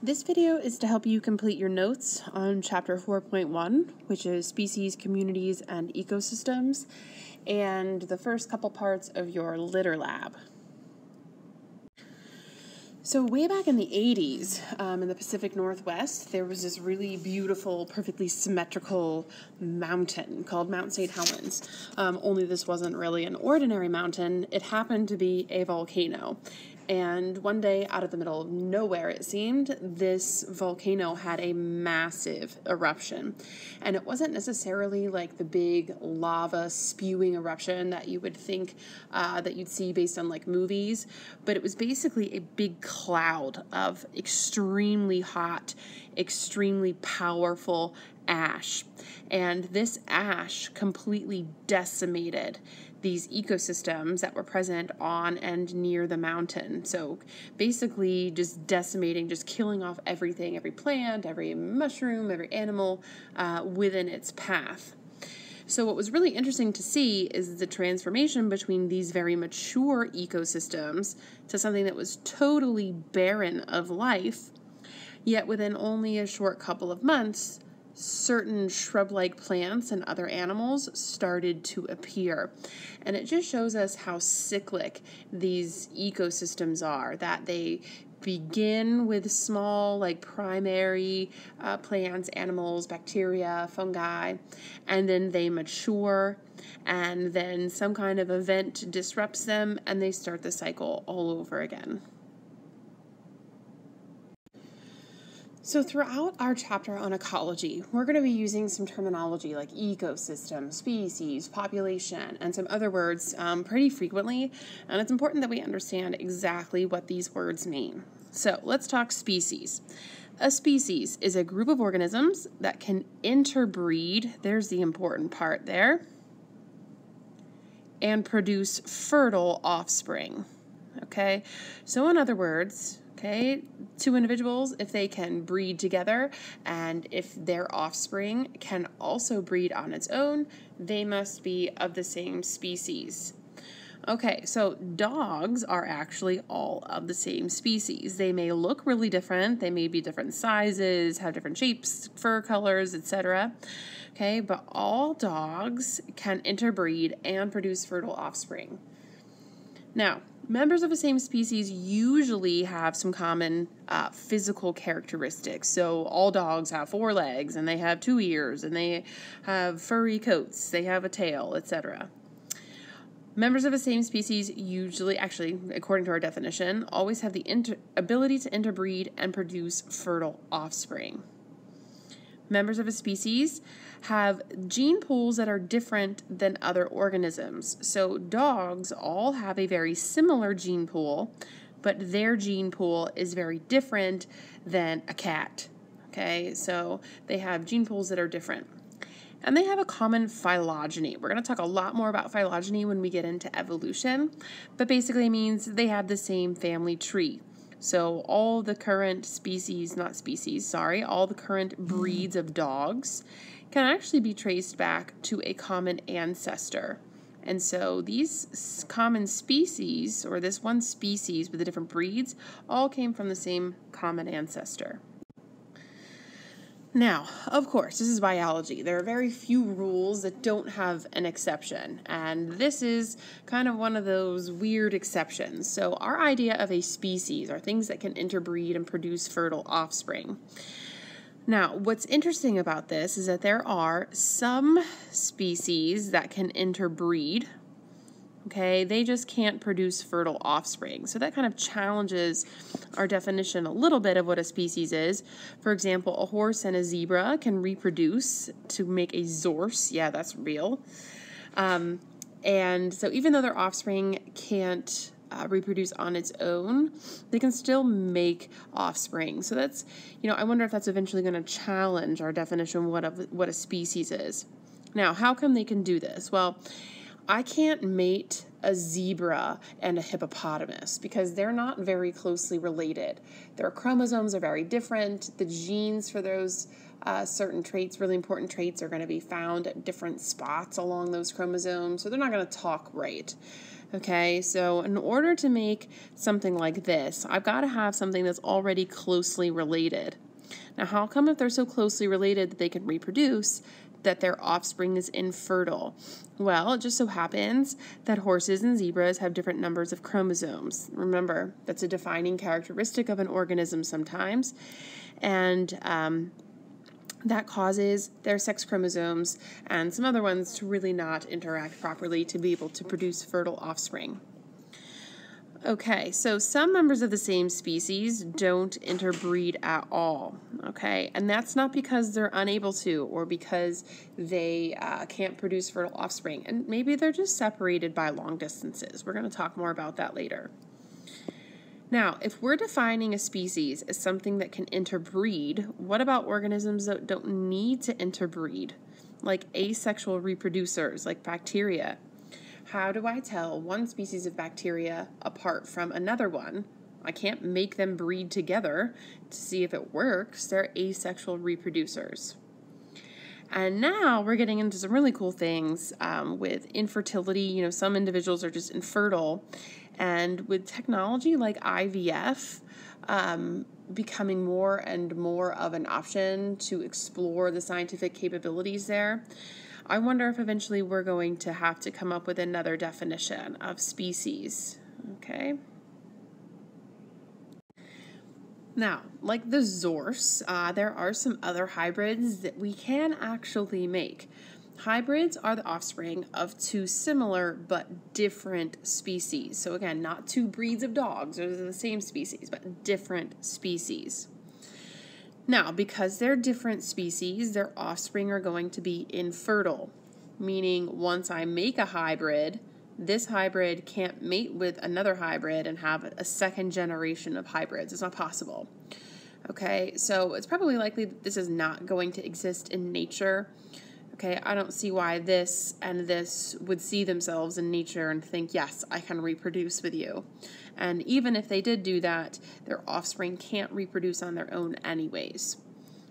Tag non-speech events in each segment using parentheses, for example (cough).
This video is to help you complete your notes on chapter 4.1, which is species, communities, and ecosystems, and the first couple parts of your litter lab. So, way back in the 80s, um, in the Pacific Northwest, there was this really beautiful, perfectly symmetrical mountain called Mount St. Helens. Um, only this wasn't really an ordinary mountain, it happened to be a volcano. And one day, out of the middle of nowhere, it seemed, this volcano had a massive eruption. And it wasn't necessarily like the big lava spewing eruption that you would think uh, that you'd see based on like movies, but it was basically a big cloud of extremely hot, extremely powerful ash. And this ash completely decimated these ecosystems that were present on and near the mountain. So basically, just decimating, just killing off everything, every plant, every mushroom, every animal uh, within its path. So, what was really interesting to see is the transformation between these very mature ecosystems to something that was totally barren of life, yet within only a short couple of months, certain shrub like plants and other animals started to appear. And it just shows us how cyclic these ecosystems are, that they begin with small, like primary uh, plants, animals, bacteria, fungi, and then they mature, and then some kind of event disrupts them, and they start the cycle all over again. So, throughout our chapter on ecology, we're going to be using some terminology like ecosystem, species, population, and some other words um, pretty frequently. And it's important that we understand exactly what these words mean. So, let's talk species. A species is a group of organisms that can interbreed, there's the important part there, and produce fertile offspring. Okay, so in other words, okay two individuals if they can breed together and if their offspring can also breed on its own they must be of the same species Okay, so dogs are actually all of the same species. They may look really different, they may be different sizes, have different shapes, fur colors, etc. Okay, but all dogs can interbreed and produce fertile offspring. Now, members of the same species usually have some common uh, physical characteristics. So, all dogs have four legs, and they have two ears, and they have furry coats, they have a tail, etc. Members of the same species usually, actually, according to our definition, always have the inter- ability to interbreed and produce fertile offspring. Members of a species have gene pools that are different than other organisms. So, dogs all have a very similar gene pool, but their gene pool is very different than a cat. Okay, so they have gene pools that are different. And they have a common phylogeny. We're going to talk a lot more about phylogeny when we get into evolution, but basically means they have the same family tree. So, all the current species, not species, sorry, all the current hmm. breeds of dogs can actually be traced back to a common ancestor. And so these common species, or this one species with the different breeds, all came from the same common ancestor. Now, of course, this is biology. There are very few rules that don't have an exception, and this is kind of one of those weird exceptions. So, our idea of a species are things that can interbreed and produce fertile offspring. Now, what's interesting about this is that there are some species that can interbreed. Okay, they just can't produce fertile offspring. So that kind of challenges our definition a little bit of what a species is. For example, a horse and a zebra can reproduce to make a zorse. Yeah, that's real. Um, and so even though their offspring can't uh, reproduce on its own, they can still make offspring. So that's, you know, I wonder if that's eventually going to challenge our definition of what a, what a species is. Now, how come they can do this? Well, I can't mate a zebra and a hippopotamus because they're not very closely related. Their chromosomes are very different. The genes for those uh, certain traits, really important traits, are going to be found at different spots along those chromosomes, so they're not going to talk right. Okay, so in order to make something like this, I've got to have something that's already closely related. Now, how come if they're so closely related that they can reproduce, that their offspring is infertile? Well, it just so happens that horses and zebras have different numbers of chromosomes. Remember, that's a defining characteristic of an organism sometimes. And um, that causes their sex chromosomes and some other ones to really not interact properly to be able to produce fertile offspring. Okay, so some members of the same species don't interbreed at all, okay? And that's not because they're unable to or because they uh, can't produce fertile offspring. And maybe they're just separated by long distances. We're going to talk more about that later. Now, if we're defining a species as something that can interbreed, what about organisms that don't need to interbreed, like asexual reproducers, like bacteria? How do I tell one species of bacteria apart from another one? I can't make them breed together to see if it works. They're asexual reproducers. And now we're getting into some really cool things um, with infertility. You know, some individuals are just infertile. And with technology like IVF um, becoming more and more of an option to explore the scientific capabilities there, I wonder if eventually we're going to have to come up with another definition of species. Okay. Now, like the Zorse, uh, there are some other hybrids that we can actually make. Hybrids are the offspring of two similar but different species. So, again, not two breeds of dogs, those are the same species, but different species. Now, because they're different species, their offspring are going to be infertile, meaning once I make a hybrid, this hybrid can't mate with another hybrid and have a second generation of hybrids. It's not possible. Okay, so it's probably likely that this is not going to exist in nature. Okay, I don't see why this and this would see themselves in nature and think, yes, I can reproduce with you. And even if they did do that, their offspring can't reproduce on their own, anyways.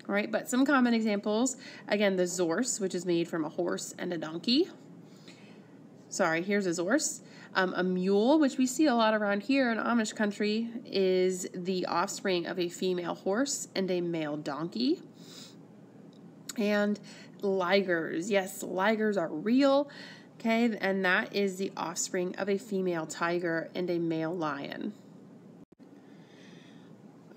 All right, but some common examples again, the Zorse, which is made from a horse and a donkey sorry, here's a Zorse. Um, a mule, which we see a lot around here in Amish country, is the offspring of a female horse and a male donkey. And ligers, yes, ligers are real, okay, and that is the offspring of a female tiger and a male lion.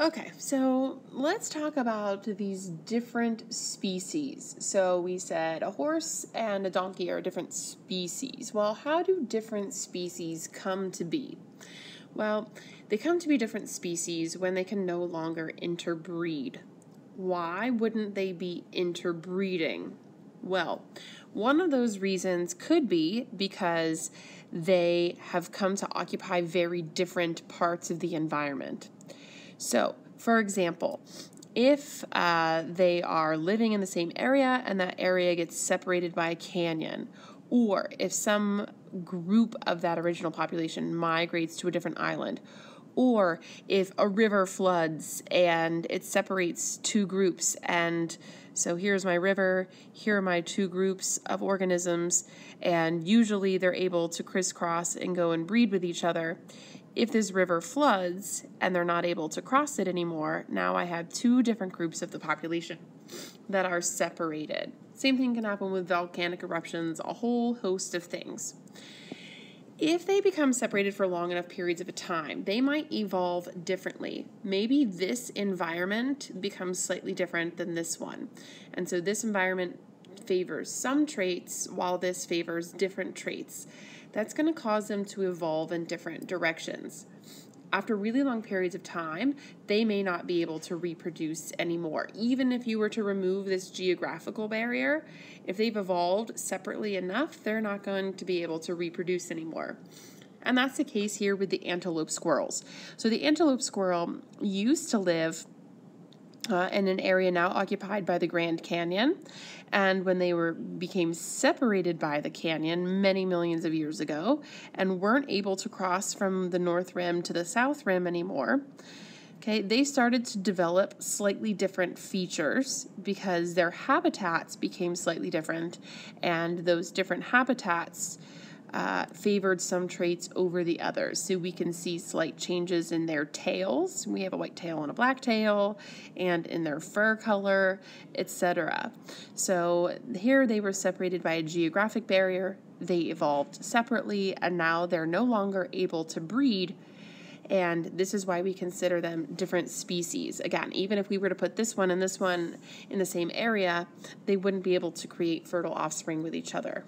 Okay, so let's talk about these different species. So we said a horse and a donkey are different species. Well, how do different species come to be? Well, they come to be different species when they can no longer interbreed. Why wouldn't they be interbreeding? Well, one of those reasons could be because they have come to occupy very different parts of the environment. So, for example, if uh, they are living in the same area and that area gets separated by a canyon, or if some group of that original population migrates to a different island, or if a river floods and it separates two groups and so here's my river here are my two groups of organisms and usually they're able to crisscross and go and breed with each other if this river floods and they're not able to cross it anymore, now I have two different groups of the population that are separated. Same thing can happen with volcanic eruptions, a whole host of things. If they become separated for long enough periods of a time, they might evolve differently. Maybe this environment becomes slightly different than this one. And so this environment favors some traits while this favors different traits that's going to cause them to evolve in different directions. After really long periods of time, they may not be able to reproduce anymore. Even if you were to remove this geographical barrier, if they've evolved separately enough, they're not going to be able to reproduce anymore. And that's the case here with the antelope squirrels. So the antelope squirrel used to live in an area now occupied by the Grand Canyon. And when they were became separated by the canyon many millions of years ago and weren't able to cross from the north rim to the south rim anymore, okay, they started to develop slightly different features because their habitats became slightly different, and those different habitats uh, favored some traits over the others. So we can see slight changes in their tails. We have a white tail and a black tail, and in their fur color, etc. So here they were separated by a geographic barrier. They evolved separately, and now they're no longer able to breed and this is why we consider them different species. Again, even if we were to put this one and this one in the same area, they wouldn't be able to create fertile offspring with each other.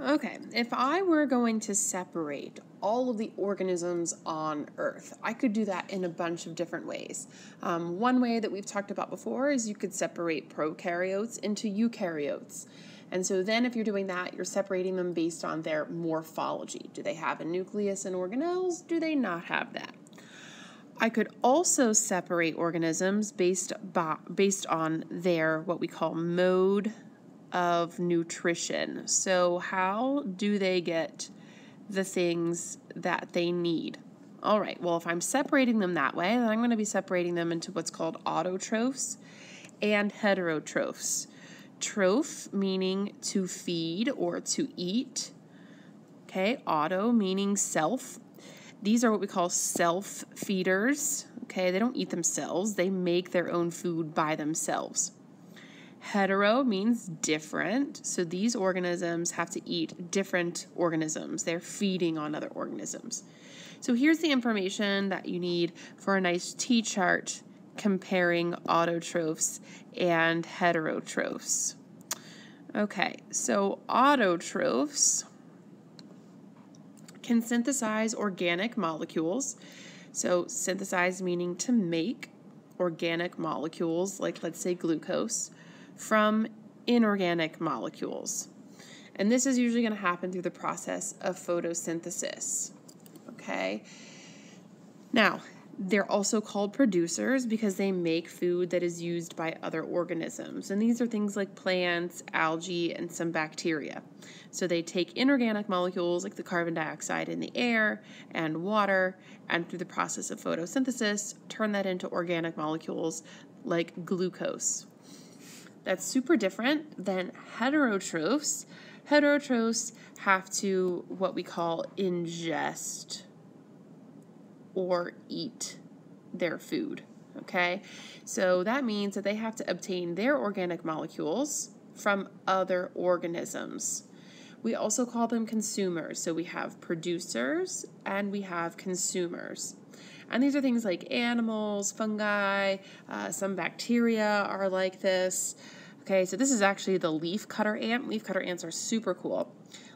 Okay, if I were going to separate all of the organisms on Earth, I could do that in a bunch of different ways. Um, one way that we've talked about before is you could separate prokaryotes into eukaryotes. And so then, if you're doing that, you're separating them based on their morphology. Do they have a nucleus and organelles? Do they not have that? I could also separate organisms based, based on their what we call mode of nutrition. So, how do they get the things that they need? All right, well, if I'm separating them that way, then I'm going to be separating them into what's called autotrophs and heterotrophs. Troph meaning to feed or to eat. Okay, auto meaning self. These are what we call self feeders. Okay, they don't eat themselves, they make their own food by themselves. Hetero means different. So these organisms have to eat different organisms. They're feeding on other organisms. So here's the information that you need for a nice T chart comparing autotrophs and heterotrophs. Okay, so autotrophs can synthesize organic molecules. So synthesize meaning to make organic molecules, like let's say glucose from inorganic molecules. And this is usually going to happen through the process of photosynthesis. Okay? Now, they're also called producers because they make food that is used by other organisms. And these are things like plants, algae, and some bacteria. So they take inorganic molecules like the carbon dioxide in the air and water, and through the process of photosynthesis, turn that into organic molecules like glucose. That's super different than heterotrophs. Heterotrophs have to what we call ingest or eat their food. Okay, so that means that they have to obtain their organic molecules from other organisms. We also call them consumers. So we have producers and we have consumers. And these are things like animals, fungi, uh, some bacteria are like this. Okay, so this is actually the leaf cutter ant. Leaf cutter ants are super cool.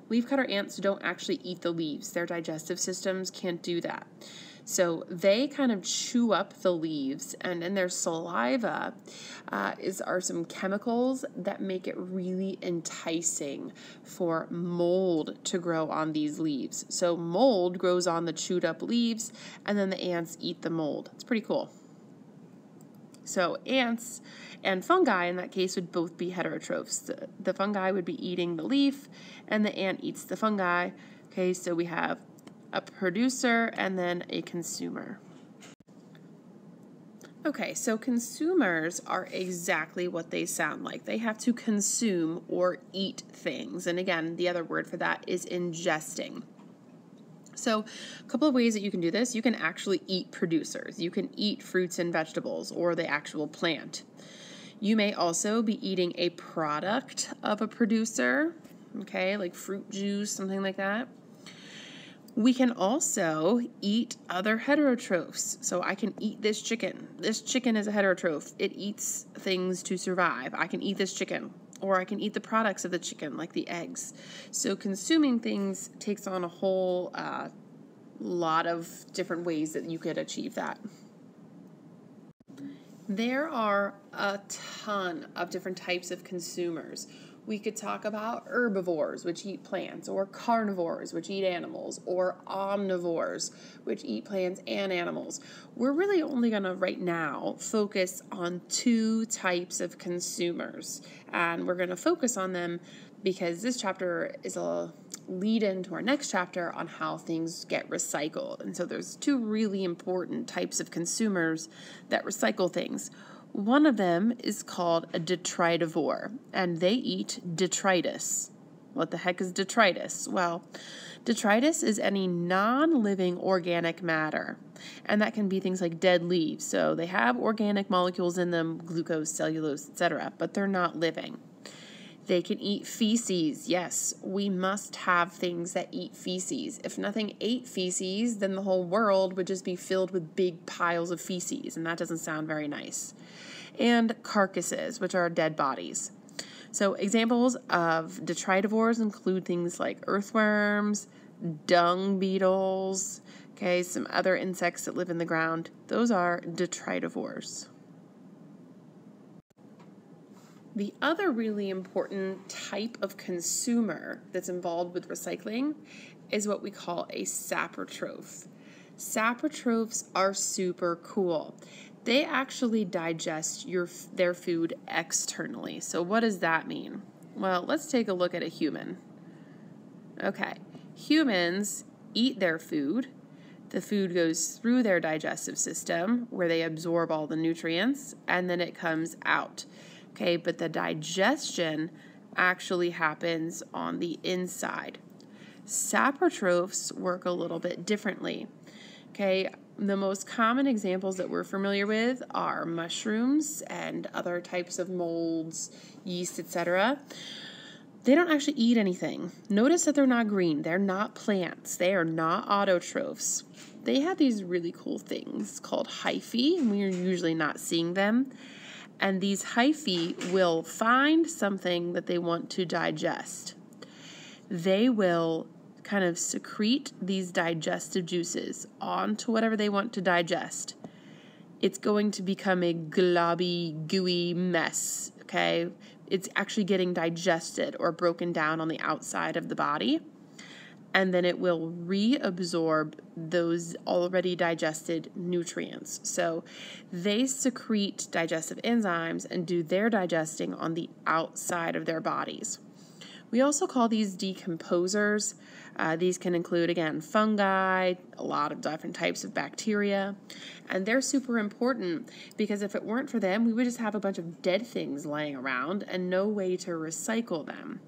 Leaf cutter ants don't actually eat the leaves. Their digestive systems can't do that. So they kind of chew up the leaves, and in their saliva uh, is are some chemicals that make it really enticing for mold to grow on these leaves. So mold grows on the chewed up leaves, and then the ants eat the mold. It's pretty cool. So ants and fungi in that case would both be heterotrophs. The, the fungi would be eating the leaf, and the ant eats the fungi. Okay, so we have a producer and then a consumer. Okay, so consumers are exactly what they sound like. They have to consume or eat things. And again, the other word for that is ingesting. So, a couple of ways that you can do this. You can actually eat producers. You can eat fruits and vegetables or the actual plant. You may also be eating a product of a producer, okay, like fruit juice, something like that. We can also eat other heterotrophs. So I can eat this chicken. This chicken is a heterotroph. It eats things to survive. I can eat this chicken or I can eat the products of the chicken, like the eggs. So consuming things takes on a whole uh, lot of different ways that you could achieve that. There are a ton of different types of consumers. We could talk about herbivores, which eat plants, or carnivores, which eat animals, or omnivores, which eat plants and animals. We're really only going to, right now, focus on two types of consumers. And we're going to focus on them because this chapter is a lead into our next chapter on how things get recycled. And so there's two really important types of consumers that recycle things. One of them is called a detritivore, and they eat detritus. What the heck is detritus? Well, detritus is any non living organic matter, and that can be things like dead leaves. So they have organic molecules in them, glucose, cellulose, etc., but they're not living. They can eat feces. Yes, we must have things that eat feces. If nothing ate feces, then the whole world would just be filled with big piles of feces, and that doesn't sound very nice. And carcasses, which are dead bodies. So, examples of detritivores include things like earthworms, dung beetles, okay, some other insects that live in the ground. Those are detritivores. The other really important type of consumer that's involved with recycling is what we call a saprotroph. Saprotrophs are super cool. They actually digest your their food externally. So what does that mean? Well, let's take a look at a human. Okay. Humans eat their food. The food goes through their digestive system where they absorb all the nutrients and then it comes out okay? But the digestion actually happens on the inside. Saprotrophs work a little bit differently, okay? The most common examples that we're familiar with are mushrooms and other types of molds, yeast, etc. They don't actually eat anything. Notice that they're not green. They're not plants. They are not autotrophs. They have these really cool things called hyphae, and we're usually not seeing them and these hyphae will find something that they want to digest. They will kind of secrete these digestive juices onto whatever they want to digest. It's going to become a globby, gooey mess, okay? It's actually getting digested or broken down on the outside of the body and then it will reabsorb those already digested nutrients. So they secrete digestive enzymes and do their digesting on the outside of their bodies. We also call these decomposers. Uh, these can include, again, fungi, a lot of different types of bacteria, and they're super important because if it weren't for them, we would just have a bunch of dead things laying around and no way to recycle them.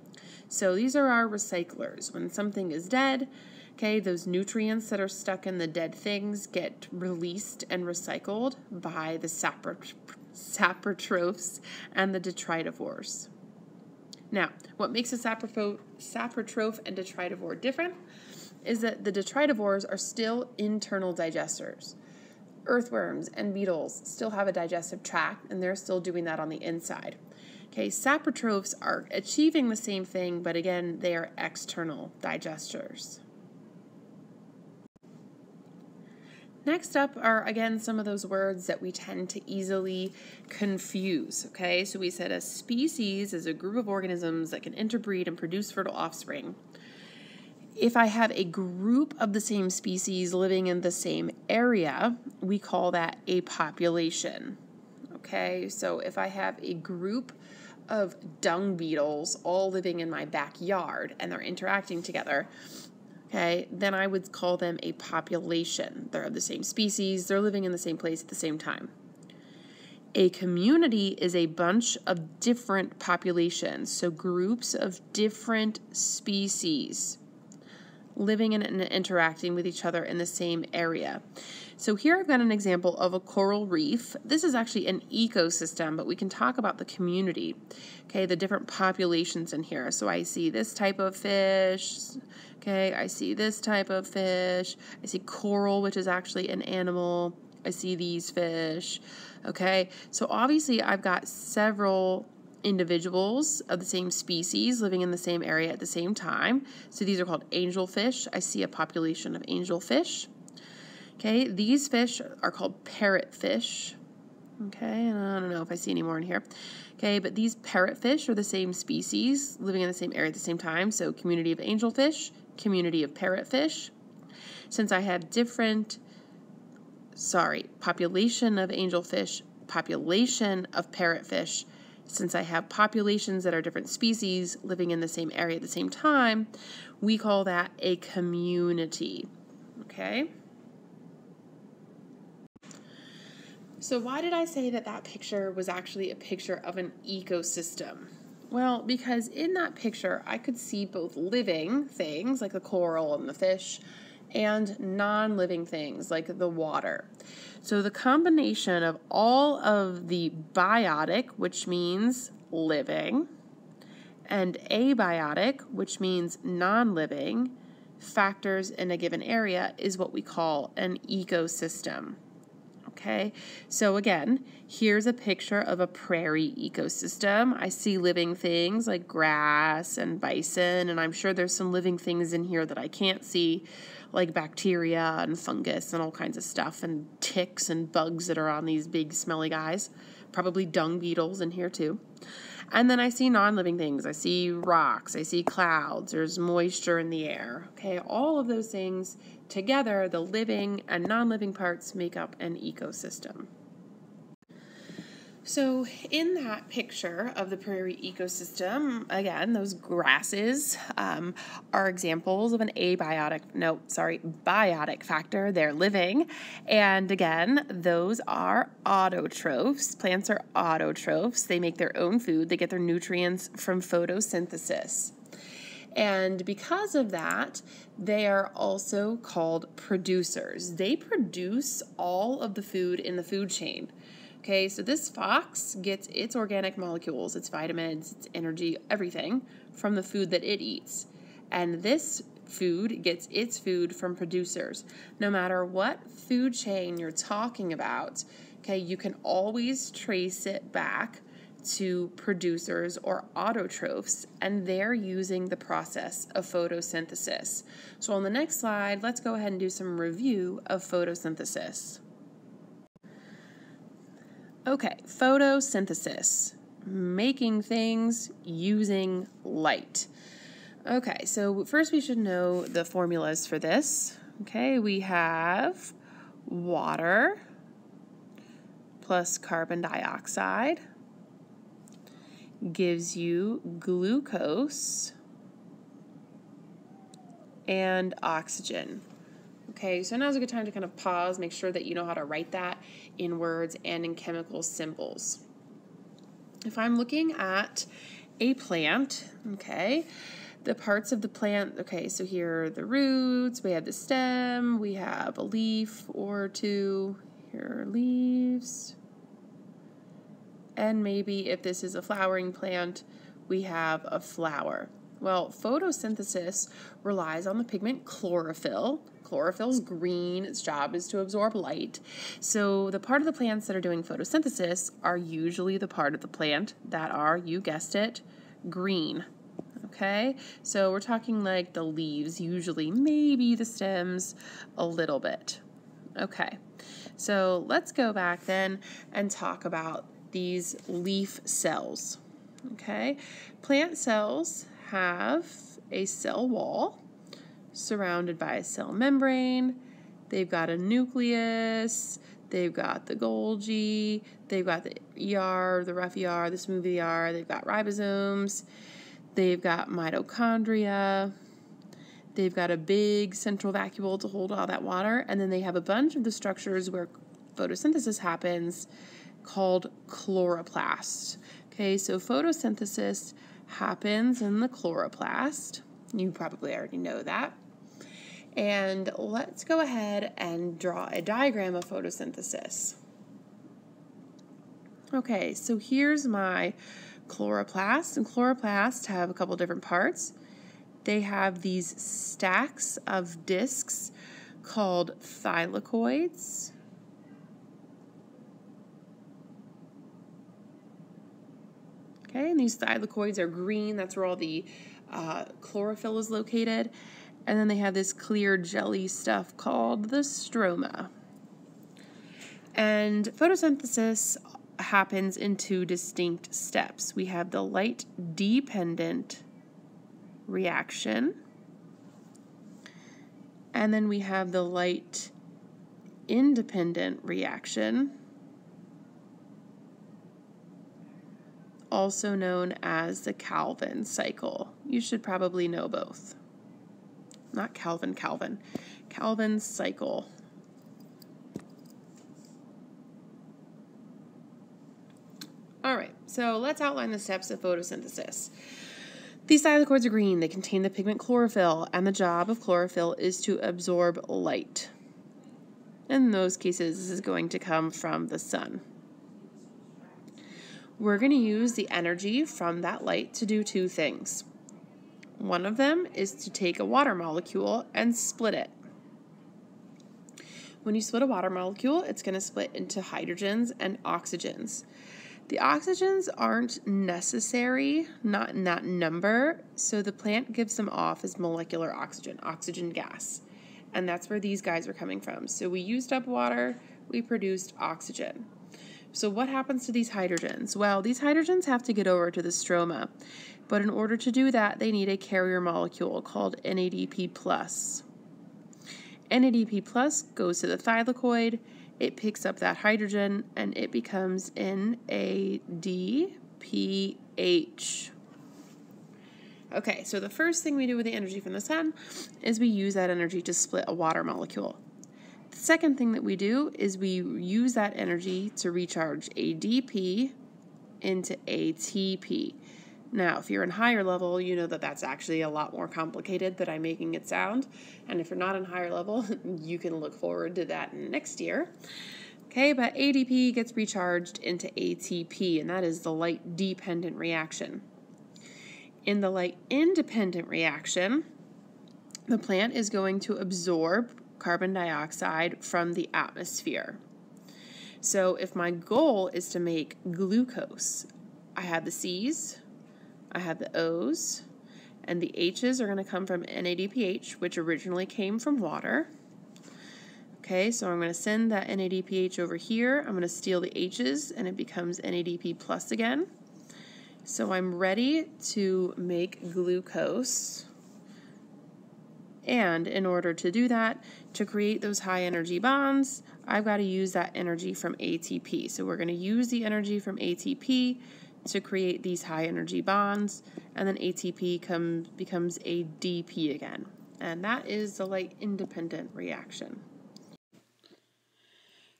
So these are our recyclers. When something is dead, okay, those nutrients that are stuck in the dead things get released and recycled by the saprotrophs and the detritivores. Now, what makes a saprotroph and detritivore different is that the detritivores are still internal digesters. Earthworms and beetles still have a digestive tract, and they're still doing that on the inside. Okay, saprotrophs are achieving the same thing, but again, they are external digesters. Next up are again some of those words that we tend to easily confuse. Okay, so we said a species is a group of organisms that can interbreed and produce fertile offspring. If I have a group of the same species living in the same area, we call that a population. Okay, so if I have a group of dung beetles all living in my backyard and they're interacting together, okay, then I would call them a population. They're of the same species, they're living in the same place at the same time. A community is a bunch of different populations, so groups of different species living and interacting with each other in the same area. So here I've got an example of a coral reef. This is actually an ecosystem, but we can talk about the community, okay, the different populations in here. So I see this type of fish, okay, I see this type of fish, I see coral, which is actually an animal, I see these fish, okay. So obviously I've got several individuals of the same species living in the same area at the same time. So these are called angelfish. I see a population of angelfish. Okay, these fish are called parrotfish. Okay, and I don't know if I see any more in here. Okay, but these parrotfish are the same species living in the same area at the same time. So community of angelfish, community of parrotfish. Since I have different, sorry, population of angelfish, population of parrotfish, since I have populations that are different species living in the same area at the same time, we call that a community. Okay? So why did I say that that picture was actually a picture of an ecosystem? Well, because in that picture, I could see both living things like the coral and the fish and non living things like the water. So the combination of all of the biotic, which means living, and abiotic, which means non living, factors in a given area is what we call an ecosystem. Okay, so again, here's a picture of a prairie ecosystem. I see living things like grass and bison, and I'm sure there's some living things in here that I can't see, like bacteria and fungus and all kinds of stuff, and ticks and bugs that are on these big smelly guys. Probably dung beetles in here too. And then I see non living things. I see rocks. I see clouds. There's moisture in the air. Okay, all of those things together, the living and non living parts make up an ecosystem. So, in that picture of the prairie ecosystem, again, those grasses um, are examples of an abiotic, no, sorry, biotic factor. They're living. And again, those are autotrophs. Plants are autotrophs. They make their own food, they get their nutrients from photosynthesis. And because of that, they are also called producers. They produce all of the food in the food chain. Okay, so this fox gets its organic molecules, its vitamins, its energy, everything from the food that it eats. And this food gets its food from producers. No matter what food chain you're talking about, okay, you can always trace it back to producers or autotrophs, and they're using the process of photosynthesis. So on the next slide, let's go ahead and do some review of photosynthesis. Okay, photosynthesis, making things using light. Okay, so first we should know the formulas for this. Okay, we have water plus carbon dioxide gives you glucose and oxygen. Okay, so now's a good time to kind of pause, make sure that you know how to write that in words and in chemical symbols. If I'm looking at a plant, okay, the parts of the plant, okay, so here are the roots, we have the stem, we have a leaf or two, here are leaves, and maybe if this is a flowering plant, we have a flower. Well, photosynthesis relies on the pigment chlorophyll. Chlorophyll's green, its job is to absorb light. So the part of the plants that are doing photosynthesis are usually the part of the plant that are, you guessed it, green. Okay, so we're talking like the leaves, usually, maybe the stems, a little bit. Okay, so let's go back then and talk about these leaf cells. Okay, plant cells have a cell wall surrounded by a cell membrane. They've got a nucleus. They've got the Golgi. They've got the ER, the rough ER, the smooth ER. They've got ribosomes. They've got mitochondria. They've got a big central vacuole to hold all that water. And then they have a bunch of the structures where photosynthesis happens called chloroplast. Okay, so photosynthesis happens in the chloroplast. You probably already know that. And let's go ahead and draw a diagram of photosynthesis. Okay, so here's my chloroplast, and chloroplasts have a couple different parts. They have these stacks of discs called thylakoids. Okay, and these thylakoids are green. That's where all the uh, chlorophyll is located. And then they have this clear jelly stuff called the stroma. And photosynthesis happens in two distinct steps. We have the light dependent reaction, and then we have the light independent reaction. Also known as the Calvin cycle. You should probably know both. Not Calvin, Calvin. Calvin cycle. All right. So let's outline the steps of photosynthesis. These thylakoids are green. They contain the pigment chlorophyll, and the job of chlorophyll is to absorb light. In those cases, this is going to come from the sun. We're going to use the energy from that light to do two things. One of them is to take a water molecule and split it. When you split a water molecule, it's going to split into hydrogens and oxygens. The oxygens aren't necessary, not in that number, so the plant gives them off as molecular oxygen, oxygen gas. And that's where these guys are coming from. So we used up water, we produced oxygen. So what happens to these hydrogens? Well, these hydrogens have to get over to the stroma. But in order to do that, they need a carrier molecule called NADP+. NADP goes to the thylakoid, it picks up that hydrogen and it becomes NADPH. Okay, so the first thing we do with the energy from the sun is we use that energy to split a water molecule. The second thing that we do is we use that energy to recharge ADP into ATP. Now, if you're in higher level, you know that that's actually a lot more complicated than I'm making it sound. And if you're not in higher level, (laughs) you can look forward to that next year. Okay, but ADP gets recharged into ATP, and that is the light dependent reaction. In the light independent reaction, the plant is going to absorb carbon dioxide from the atmosphere. So if my goal is to make glucose, I have the C's, I have the O's, and the H's are going to come from NADPH, which originally came from water. Okay, so I'm going to send that NADPH over here. I'm going to steal the H's, and it becomes NADP plus again. So I'm ready to make glucose. And in order to do that, to create those high energy bonds, I've got to use that energy from ATP. So we're going to use the energy from ATP to create these high energy bonds, and then ATP comes, becomes ADP again. And that is the light independent reaction.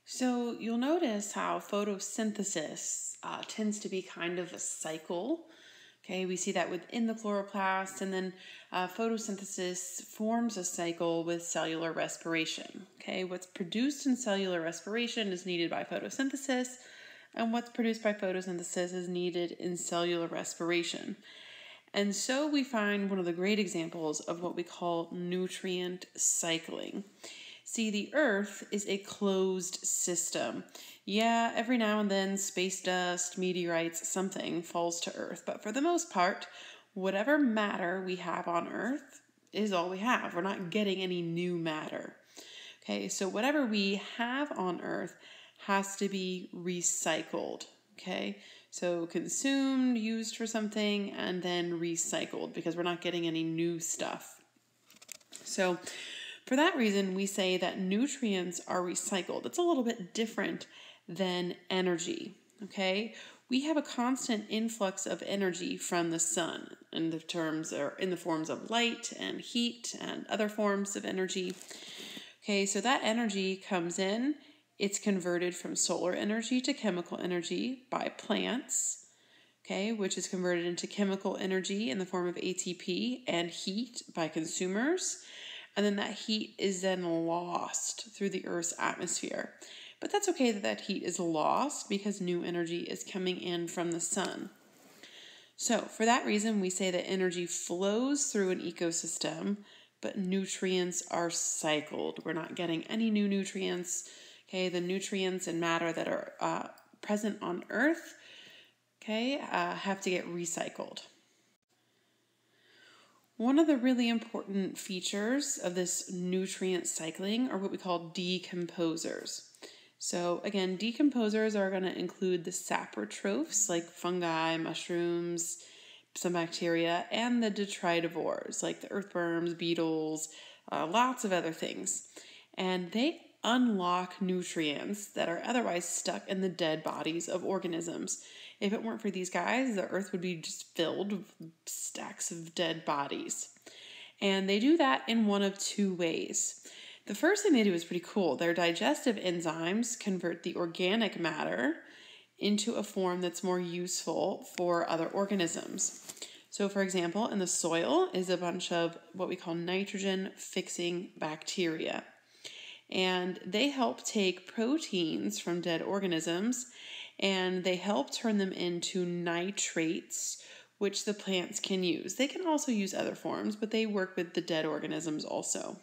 So you'll notice how photosynthesis uh, tends to be kind of a cycle. Okay, we see that within the chloroplast, and then uh, photosynthesis forms a cycle with cellular respiration. Okay, what's produced in cellular respiration is needed by photosynthesis, and what's produced by photosynthesis is needed in cellular respiration. And so we find one of the great examples of what we call nutrient cycling. See, the Earth is a closed system. Yeah, every now and then space dust, meteorites, something falls to Earth, but for the most part, whatever matter we have on Earth is all we have. We're not getting any new matter. Okay, so whatever we have on Earth has to be recycled. Okay, so consumed, used for something, and then recycled because we're not getting any new stuff. So, for that reason, we say that nutrients are recycled. It's a little bit different than energy. Okay, we have a constant influx of energy from the sun in the terms or in the forms of light and heat and other forms of energy. Okay, so that energy comes in it's converted from solar energy to chemical energy by plants, okay, which is converted into chemical energy in the form of ATP and heat by consumers. And then that heat is then lost through the Earth's atmosphere. But that's okay that that heat is lost because new energy is coming in from the sun. So, for that reason, we say that energy flows through an ecosystem, but nutrients are cycled. We're not getting any new nutrients okay, the nutrients and matter that are uh, present on Earth, okay, uh, have to get recycled. One of the really important features of this nutrient cycling are what we call decomposers. So, again, decomposers are going to include the saprotrophs like fungi, mushrooms, some bacteria, and the detritivores like the earthworms, beetles, uh, lots of other things. And they unlock nutrients that are otherwise stuck in the dead bodies of organisms. If it weren't for these guys, the earth would be just filled with stacks of dead bodies. And they do that in one of two ways. The first thing they do is pretty cool. Their digestive enzymes convert the organic matter into a form that's more useful for other organisms. So, for example, in the soil is a bunch of what we call nitrogen fixing bacteria. And they help take proteins from dead organisms and they help turn them into nitrates, which the plants can use. They can also use other forms, but they work with the dead organisms also.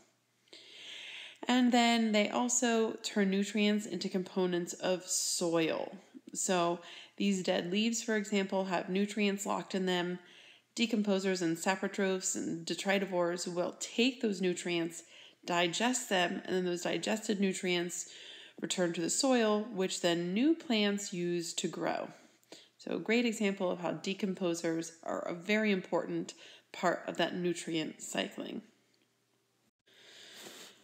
And then they also turn nutrients into components of soil. So, these dead leaves, for example, have nutrients locked in them decomposers and saprotrophs and detritivores will take those nutrients, digest them, and then those digested nutrients return to the soil, which then new plants use to grow. So, a great example of how decomposers are a very important part of that nutrient cycling.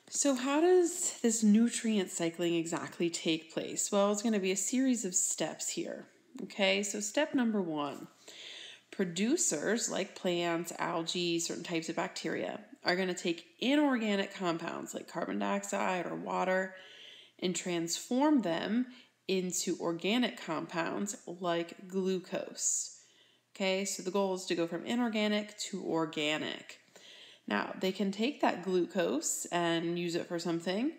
So, how does this nutrient cycling exactly take place? Well, it's going to be a series of steps here. Okay, so step number one Producers like plants, algae, certain types of bacteria are going to take inorganic compounds like carbon dioxide or water and transform them into organic compounds like glucose. Okay, so the goal is to go from inorganic to organic. Now, they can take that glucose and use it for something,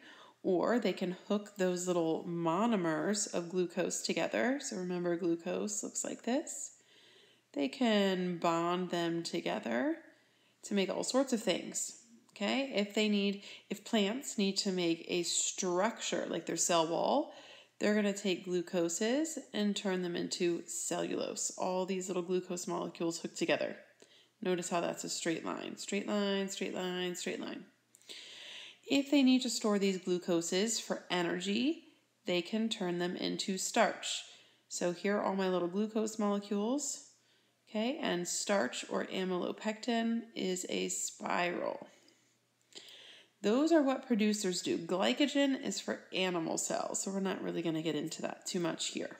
or they can hook those little monomers of glucose together. So remember, glucose looks like this they can bond them together to make all sorts of things. Okay, if they need, if plants need to make a structure like their cell wall, they're going to take glucoses and turn them into cellulose. All these little glucose molecules hooked together. Notice how that's a straight line. Straight line, straight line, straight line. If they need to store these glucoses for energy, they can turn them into starch. So here are all my little glucose molecules. Okay, and starch or amylopectin is a spiral. Those are what producers do. Glycogen is for animal cells, so we're not really going to get into that too much here.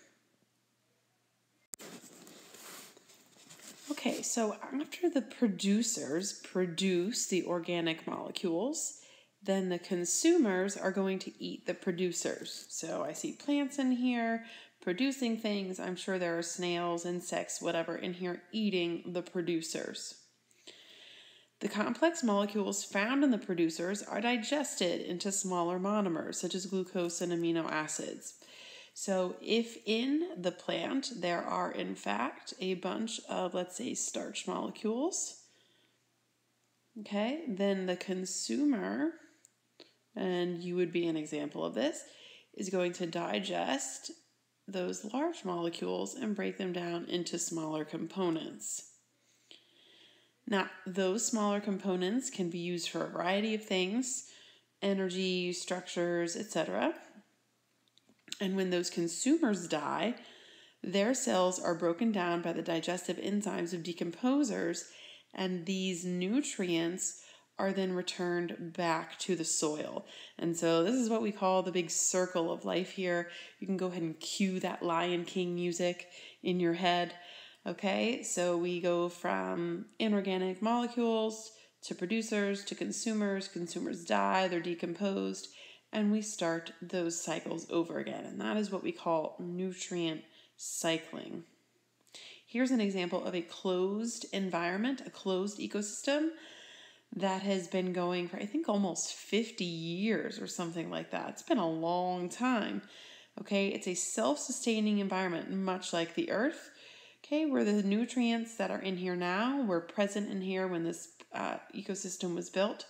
Okay, so after the producers produce the organic molecules, then the consumers are going to eat the producers. So I see plants in here, producing things. I'm sure there are snails, insects, whatever in here eating the producers. The complex molecules found in the producers are digested into smaller monomers, such as glucose and amino acids. So, if in the plant there are, in fact, a bunch of, let's say, starch molecules, okay, then the consumer, and you would be an example of this, is going to digest those large molecules and break them down into smaller components. Now, those smaller components can be used for a variety of things energy, structures, etc. And when those consumers die, their cells are broken down by the digestive enzymes of decomposers, and these nutrients are then returned back to the soil. And so this is what we call the big circle of life here. You can go ahead and cue that Lion King music in your head. Okay, so we go from inorganic molecules to producers to consumers. Consumers die, they're decomposed, and we start those cycles over again. And that is what we call nutrient cycling. Here's an example of a closed environment, a closed ecosystem that has been going for, I think, almost 50 years or something like that. It's been a long time. Okay, it's a self sustaining environment, much like the earth. Okay, where the nutrients that are in here now were present in here when this uh, ecosystem was built,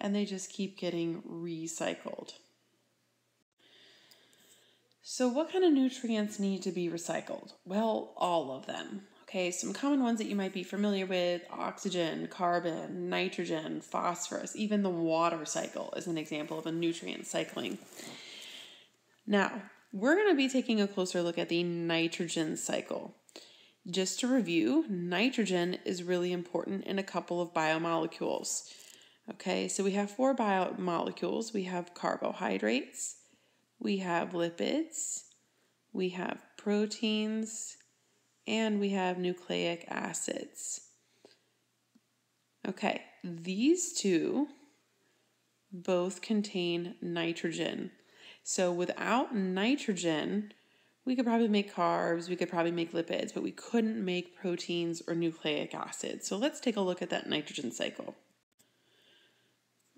and they just keep getting recycled. So, what kind of nutrients need to be recycled? Well, all of them. Okay, some common ones that you might be familiar with oxygen, carbon, nitrogen, phosphorus, even the water cycle is an example of a nutrient cycling. Now, we're going to be taking a closer look at the nitrogen cycle. Just to review, nitrogen is really important in a couple of biomolecules. Okay, so we have four biomolecules we have carbohydrates, we have lipids, we have proteins, and we have nucleic acids. Okay, these two both contain nitrogen. So without nitrogen, we could probably make carbs, we could probably make lipids, but we couldn't make proteins or nucleic acids. So let's take a look at that nitrogen cycle.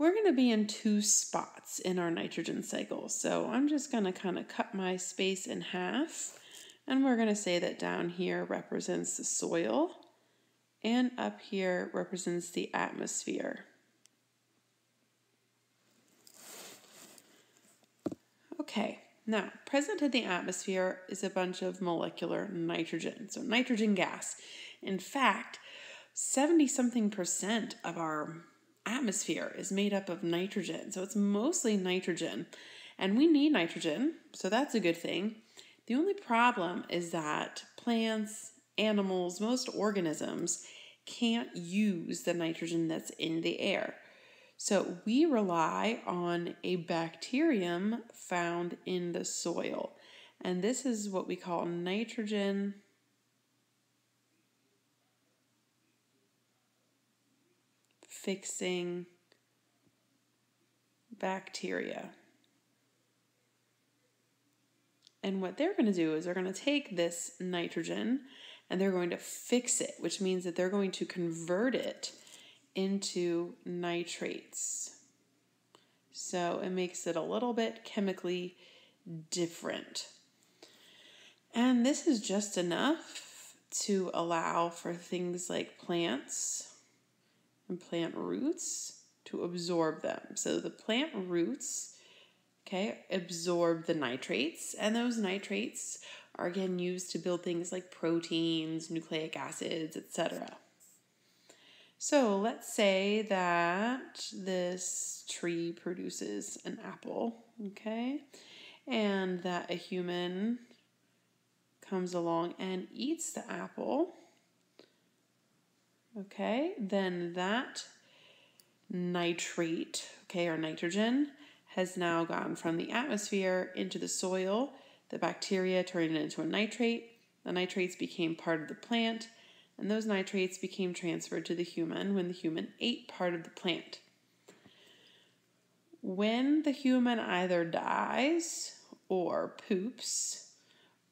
We're going to be in two spots in our nitrogen cycle. So I'm just going to kind of cut my space in half. And we're going to say that down here represents the soil and up here represents the atmosphere. Okay, now present in the atmosphere is a bunch of molecular nitrogen, so nitrogen gas. In fact, 70 something percent of our atmosphere is made up of nitrogen, so it's mostly nitrogen. And we need nitrogen, so that's a good thing. The only problem is that plants, animals, most organisms can't use the nitrogen that's in the air. So we rely on a bacterium found in the soil. And this is what we call nitrogen fixing bacteria. And what they're going to do is they're going to take this nitrogen and they're going to fix it, which means that they're going to convert it into nitrates. So it makes it a little bit chemically different. And this is just enough to allow for things like plants plant roots to absorb them. So the plant roots okay, absorb the nitrates, and those nitrates are again used to build things like proteins, nucleic acids, etc. So let's say that this tree produces an apple, okay, and that a human comes along and eats the apple, okay, then that nitrate, okay, or nitrogen, has now gone from the atmosphere into the soil. The bacteria turned it into a nitrate. The nitrates became part of the plant, and those nitrates became transferred to the human when the human ate part of the plant. When the human either dies or poops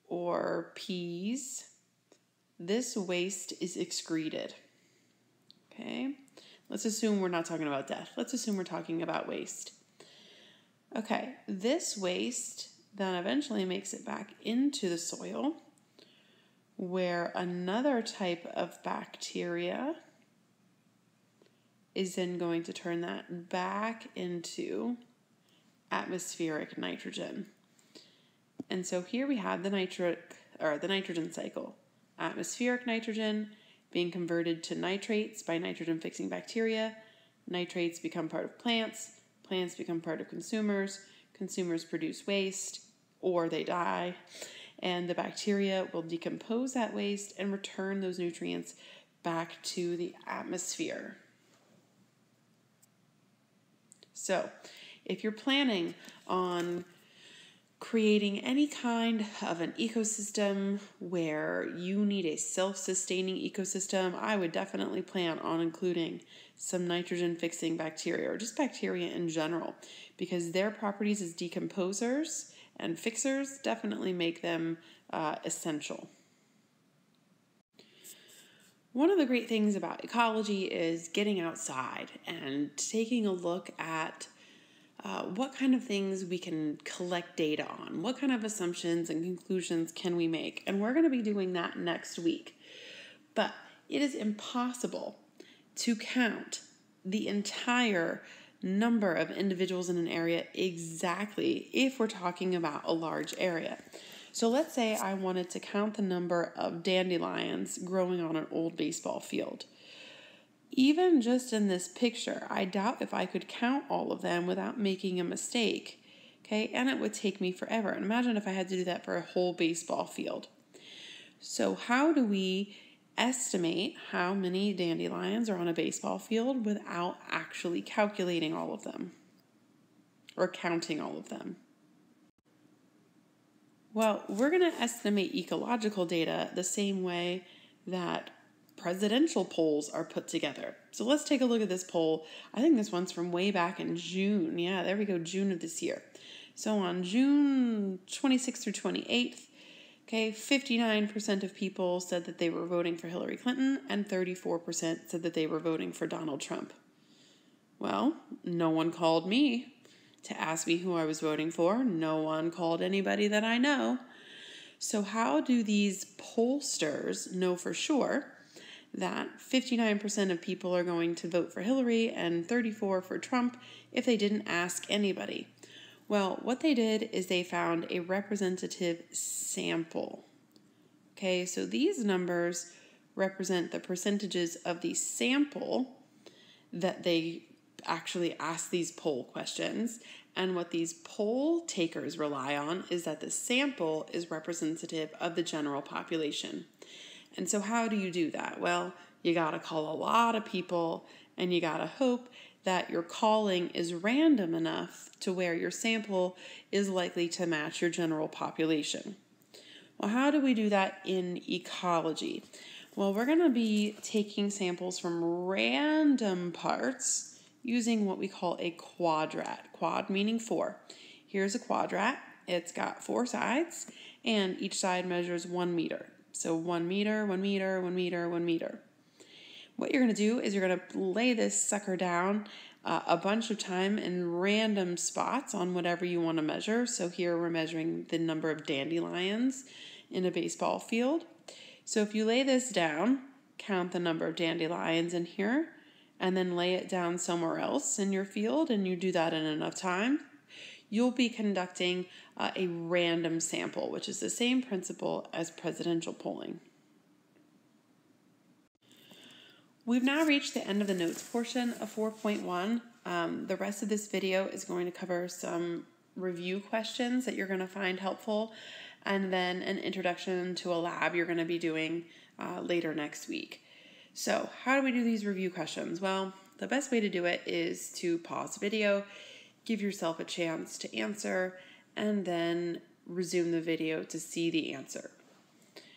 or pees, this waste is excreted. Okay? Let's assume we're not talking about death. Let's assume we're talking about waste. Okay, this waste then eventually makes it back into the soil where another type of bacteria is then going to turn that back into atmospheric nitrogen. And so here we have the nitric or the nitrogen cycle. Atmospheric nitrogen being converted to nitrates by nitrogen fixing bacteria. Nitrates become part of plants Plants become part of consumers. Consumers produce waste or they die. And the bacteria will decompose that waste and return those nutrients back to the atmosphere. So, if you're planning on creating any kind of an ecosystem where you need a self sustaining ecosystem, I would definitely plan on including some nitrogen fixing bacteria or just bacteria in general because their properties as decomposers and fixers definitely make them uh, essential. One of the great things about ecology is getting outside and taking a look at uh, what kind of things we can collect data on, what kind of assumptions and conclusions can we make. And we're going to be doing that next week. But it is impossible to count the entire number of individuals in an area exactly if we're talking about a large area. So let's say I wanted to count the number of dandelions growing on an old baseball field. Even just in this picture, I doubt if I could count all of them without making a mistake. Okay, and it would take me forever. And imagine if I had to do that for a whole baseball field. So, how do we estimate how many dandelions are on a baseball field without actually calculating all of them or counting all of them? Well, we're going to estimate ecological data the same way that presidential polls are put together. So let's take a look at this poll. I think this one's from way back in June. Yeah, there we go, June of this year. So on June 26th through 28th, Okay, 59% of people said that they were voting for Hillary Clinton, and 34% said that they were voting for Donald Trump. Well, no one called me to ask me who I was voting for. No one called anybody that I know. So, how do these pollsters know for sure that 59% of people are going to vote for Hillary and 34 for Trump if they didn't ask anybody? Well, what they did is they found a representative sample. Okay, so these numbers represent the percentages of the sample that they actually ask these poll questions. And what these poll takers rely on is that the sample is representative of the general population. And so, how do you do that? Well, you got to call a lot of people and you got to hope that your calling is random enough to where your sample is likely to match your general population. Well, how do we do that in ecology? Well, we're going to be taking samples from random parts using what we call a quadrat. Quad meaning four. Here's a quadrat. It's got four sides, and each side measures one meter. So one meter, one meter, one meter, one meter. What you're going to do is you're going to lay this sucker down uh, a bunch of time in random spots on whatever you want to measure. So here we're measuring the number of dandelions in a baseball field. So if you lay this down, count the number of dandelions in here, and then lay it down somewhere else in your field, and you do that in enough time, you'll be conducting uh, a random sample, which is the same principle as presidential polling. We've now reached the end of the notes portion of 4.1. Um, the rest of this video is going to cover some review questions that you're going to find helpful, and then an introduction to a lab you're going to be doing uh, later next week. So, how do we do these review questions? Well, the best way to do it is to pause the video, give yourself a chance to answer, and then resume the video to see the answer.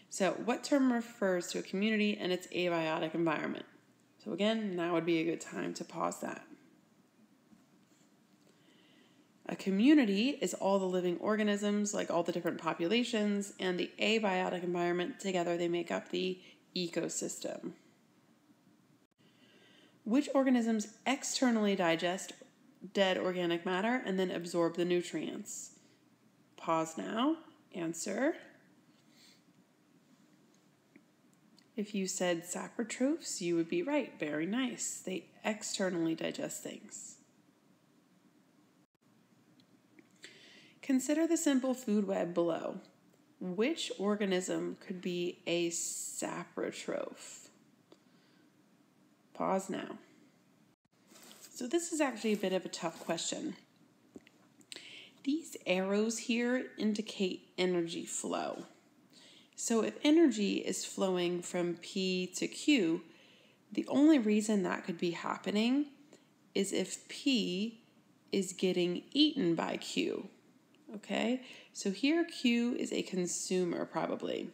So, what term refers to a community and its abiotic environment? So, again, now would be a good time to pause that. A community is all the living organisms, like all the different populations, and the abiotic environment together, they make up the ecosystem. Which organisms externally digest dead organic matter and then absorb the nutrients? Pause now. Answer. If you said saprotrophs, you would be right. Very nice. They externally digest things. Consider the simple food web below. Which organism could be a saprotroph? Pause now. So, this is actually a bit of a tough question. These arrows here indicate energy flow. So if energy is flowing from P to Q, the only reason that could be happening is if P is getting eaten by Q. Okay, so here Q is a consumer probably.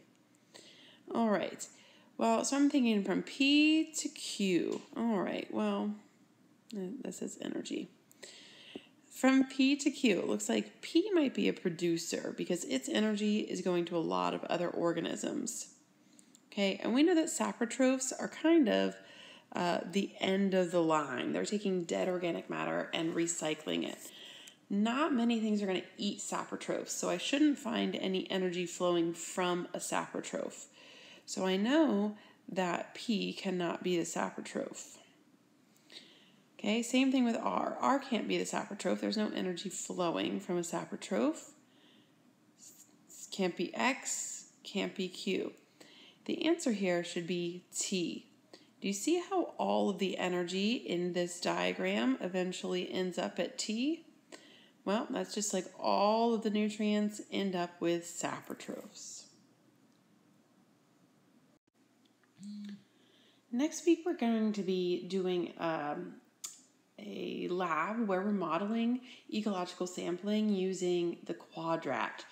All right, well, so I'm thinking from P to Q. All right, well, this is energy. From P to Q, it looks like P might be a producer because its energy is going to a lot of other organisms. Okay, and we know that saprotrophs are kind of uh, the end of the line. They're taking dead organic matter and recycling it. Not many things are going to eat saprotrophs, so I shouldn't find any energy flowing from a saprotroph. So I know that P cannot be the saprotroph. Okay, same thing with R. R can't be the saprotroph. There's no energy flowing from a saprotroph. Can't be X, can't be Q. The answer here should be T. Do you see how all of the energy in this diagram eventually ends up at T? Well, that's just like all of the nutrients end up with saprotrophs. Next week, we're going to be doing um, a lab where we're modeling ecological sampling using the quadrat.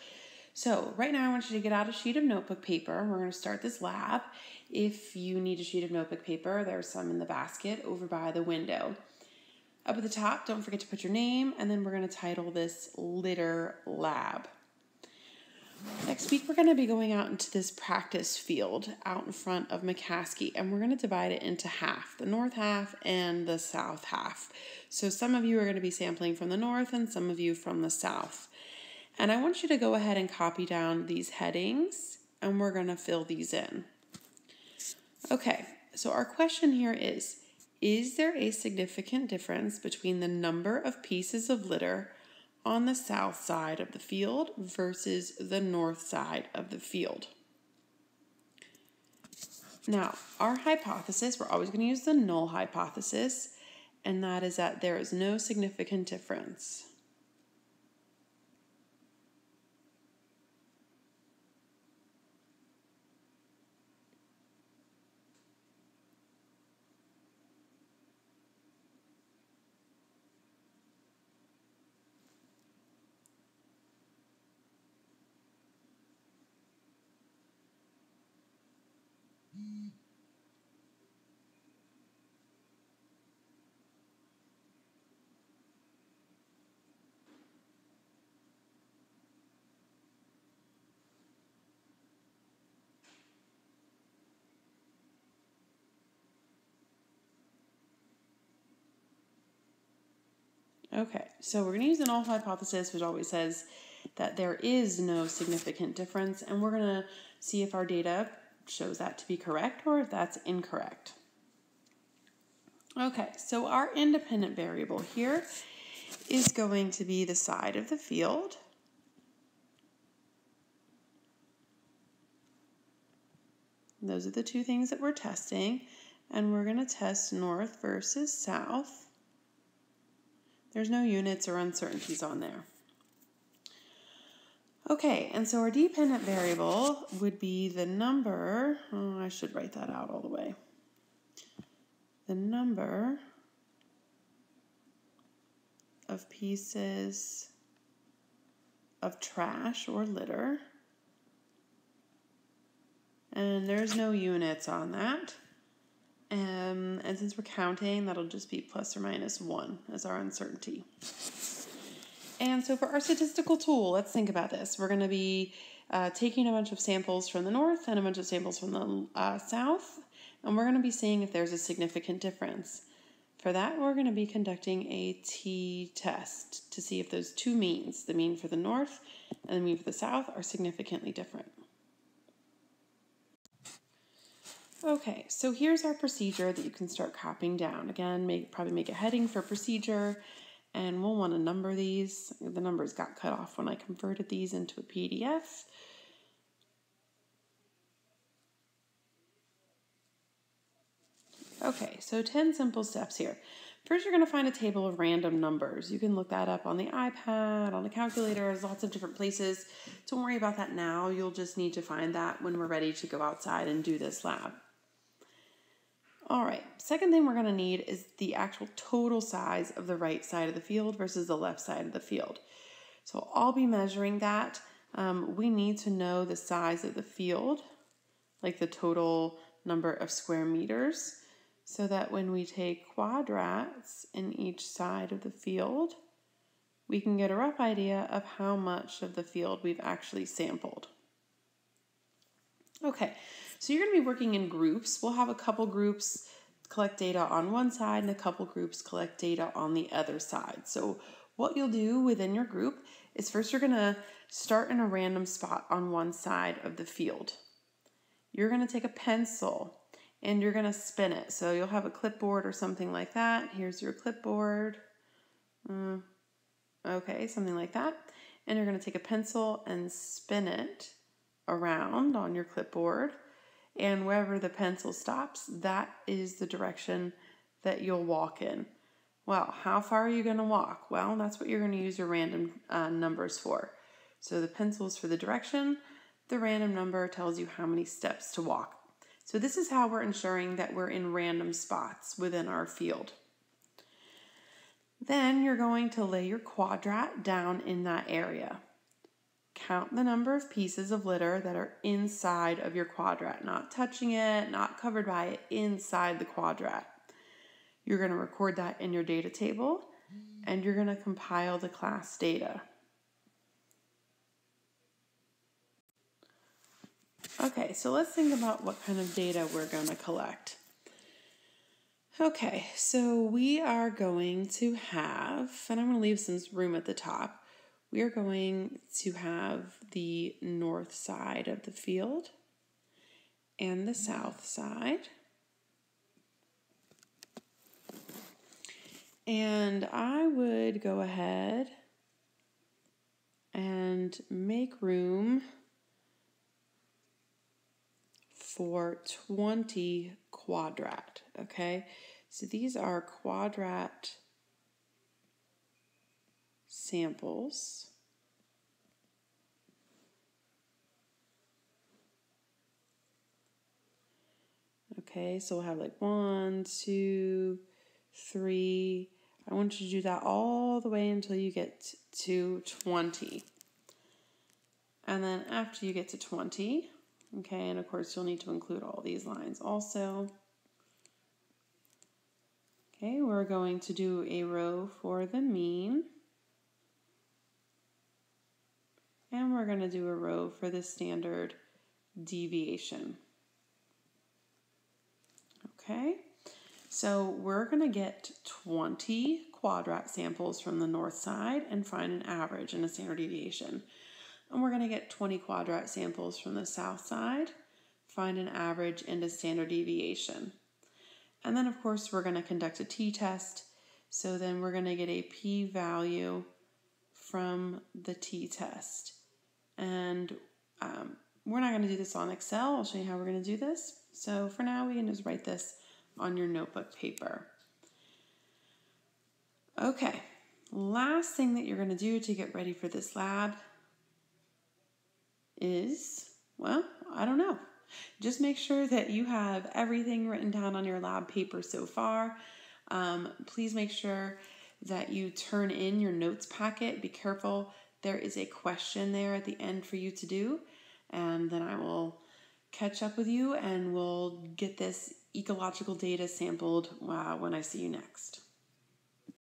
So right now I want you to get out a sheet of notebook paper. We're going to start this lab. If you need a sheet of notebook paper, there's some in the basket over by the window. Up at the top, don't forget to put your name, and then we're going to title this Litter Lab. Next week, we're going to be going out into this practice field out in front of McCaskey, and we're going to divide it into half the north half and the south half. So, some of you are going to be sampling from the north, and some of you from the south. And I want you to go ahead and copy down these headings, and we're going to fill these in. Okay, so our question here is Is there a significant difference between the number of pieces of litter on the south side of the field versus the north side of the field. Now, our hypothesis, we're always going to use the null hypothesis, and that is that there is no significant difference. Okay, so we're going to use the null hypothesis, which always says that there is no significant difference, and we're going to see if our data shows that to be correct or if that's incorrect. Okay, so our independent variable here is going to be the side of the field. Those are the two things that we're testing, and we're going to test north versus south. There's no units or uncertainties on there. Okay, and so our dependent variable would be the number, oh, I should write that out all the way. The number of pieces of trash or litter. And there's no units on that. Um, and since we're counting, that'll just be plus or minus 1 as our uncertainty. And so for our statistical tool, let's think about this. We're going to be uh, taking a bunch of samples from the north and a bunch of samples from the uh, south, and we're going to be seeing if there's a significant difference. For that, we're going to be conducting a t-test to see if those two means, the mean for the north and the mean for the south, are significantly different. Okay, so here's our procedure that you can start copying down. Again, make, probably make a heading for procedure, and we'll want to number these. The numbers got cut off when I converted these into a PDF. Okay, so 10 simple steps here. First, you're going to find a table of random numbers. You can look that up on the iPad, on the calculator, there's lots of different places. Don't worry about that now. You'll just need to find that when we're ready to go outside and do this lab. All right, second thing we're gonna need is the actual total size of the right side of the field versus the left side of the field. So I'll be measuring that. Um, we need to know the size of the field, like the total number of square meters, so that when we take quadrats in each side of the field, we can get a rough idea of how much of the field we've actually sampled. Okay, so you're going to be working in groups. We'll have a couple groups collect data on one side and a couple groups collect data on the other side. So what you'll do within your group is first you're going to start in a random spot on one side of the field. You're going to take a pencil and you're going to spin it. So you'll have a clipboard or something like that. Here's your clipboard. Mm, okay, something like that. And you're going to take a pencil and spin it around on your clipboard. And wherever the pencil stops, that is the direction that you'll walk in. Well, how far are you going to walk? Well, that's what you're going to use your random uh, numbers for. So the pencil is for the direction, the random number tells you how many steps to walk. So this is how we're ensuring that we're in random spots within our field. Then you're going to lay your quadrat down in that area. Count the number of pieces of litter that are inside of your quadrat, not touching it, not covered by it, inside the quadrat. You're going to record that in your data table and you're going to compile the class data. Okay, so let's think about what kind of data we're going to collect. Okay, so we are going to have, and I'm going to leave some room at the top. We are going to have the north side of the field and the south side. And I would go ahead and make room for 20 quadrat, okay? So these are quadrat samples. Okay, so we'll have like one, two, three. I want you to do that all the way until you get to 20. And then after you get to 20, Okay, and of course you'll need to include all these lines also. Okay, we're going to do a row for the mean. And we're going to do a row for the standard deviation. Okay, so we're going to get 20 quadrat samples from the north side and find an average and a standard deviation. And we're going to get 20 quadrat samples from the south side, find an average and a standard deviation. And then, of course, we're going to conduct a t-test. So then we're going to get a p-value from the t-test. And um, we're not going to do this on Excel. I'll show you how we're going to do this. So for now, we can just write this on your notebook paper. Okay, last thing that you're going to do to get ready for this lab is, well, I don't know. Just make sure that you have everything written down on your lab paper so far. Um, please make sure that you turn in your notes packet. Be careful, there is a question there at the end for you to do, and then I will catch up with you and we'll get this ecological data sampled uh, when I see you next.